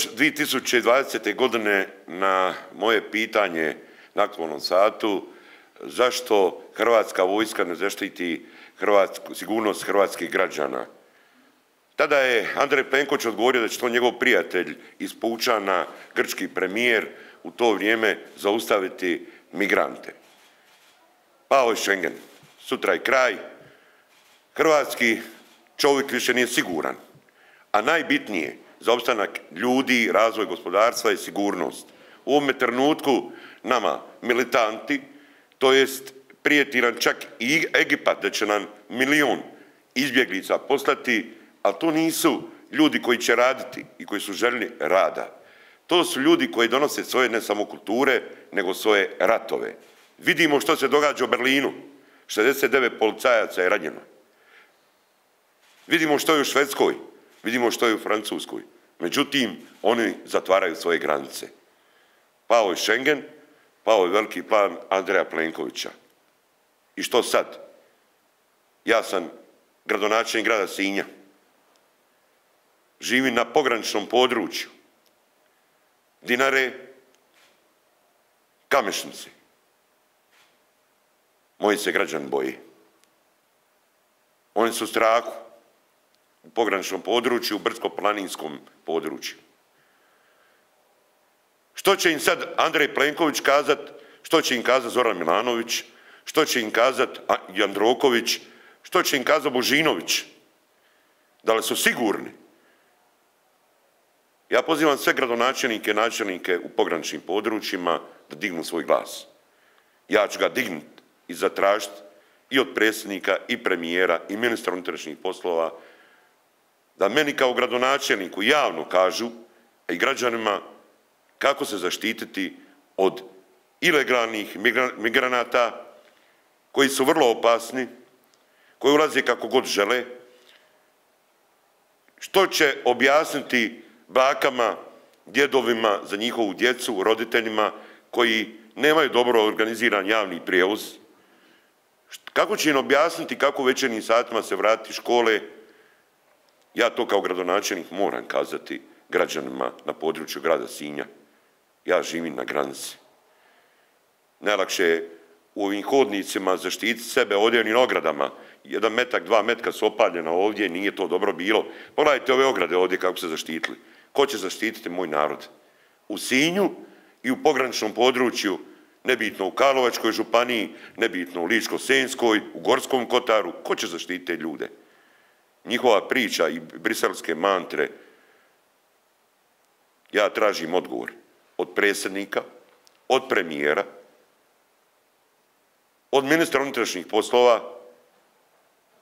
još 2020. godine na moje pitanje na aktualnom satu zašto hrvatska vojska ne zaštiti sigurnost hrvatskih građana. Tada je Andrej Plenković odgovorio da će to njegov prijatelj iz Pučana, grčki premijer, u to vrijeme zaustaviti migrante. Pao je Schengen, sutra je kraj, hrvatski čovjek više nije siguran, a najbitnije za opstanak ljudi, razvoj gospodarstva i sigurnost. U ovome trenutku nama militanti, to jest prijeti nam čak i Egipat da će nam milijun izbjeglica poslati, ali to nisu ljudi koji će raditi i koji su željni rada. To su ljudi koji donose svoje ne samo kulture, nego svoje ratove. Vidimo što se događa u Berlinu. 69 policajaca je ranjeno. Vidimo što je u Švedskoj. Vidimo što je u Francuskoj. Međutim, oni zatvaraju svoje granice. Pao je Schengen, pao je veliki plan Andreja Plenkovića. I što sad? Ja sam gradonačelnik grada Sinja. Živim na pograničnom području. Dinare, Kamešnici. Moji se građani boje. Oni su u strahu u pograničnom području, u brdsko-planinskom području. Što će im sad Andrej Plenković kazat, što će im kazat Zoran Milanović, što će im kazat Jandroković, što će im kazat Božinović? Da li su sigurni? Ja pozivam sve gradonačelnike, načelnike u pograničnim područjima da dignu svoj glas. Ja ću ga dignut i zatražiti i od predsjednika i premijera i ministra unutrašnjih poslova da meni kao gradonačelniku javno kažu, i građanima, kako se zaštititi od ilegalnih migranata koji su vrlo opasni, koji ulaze kako god žele, što će objasniti bakama, djedovima za njihovu djecu, roditeljima koji nemaju dobro organiziran javni prijevoz, kako će im objasniti kako u večernjim satima se vratiti škole, ja to kao gradonačelnik moram kazati građanima na području grada Sinja. Ja živim na granici. Najlakše je u ovim hodnicima zaštititi sebe ovdje ogradama. Jedan metak, dva metka su opaljena ovdje, nije to dobro bilo. Pogledajte ove ograde ovdje kako se zaštitili. Ko će zaštititi moj narod? U Sinju i u pograničnom području, nebitno u Karlovačkoj županiji, nebitno u Ličko-senjskoj, u Gorskom kotaru, ko će zaštititi te ljude? Njihova priča i briselske mantre, ja tražim odgovor od predsjednika, od premijera, od ministra unutrašnjih poslova,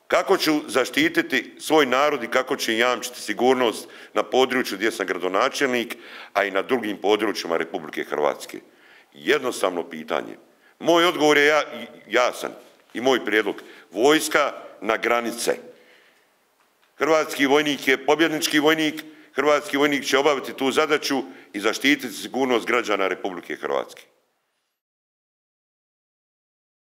kako ću zaštititi svoj narod i kako ću jamčiti sigurnost na području gdje sam gradonačelnik, a i na drugim područjima Republike Hrvatske. Jednostavno pitanje. Moj odgovor je jasan i moj prijedlog. Vojska na granice. Hrvatski vojnik je pobjednički vojnik, hrvatski vojnik će obaviti tu zadaću i zaštititi sigurnost građana Republike Hrvatske.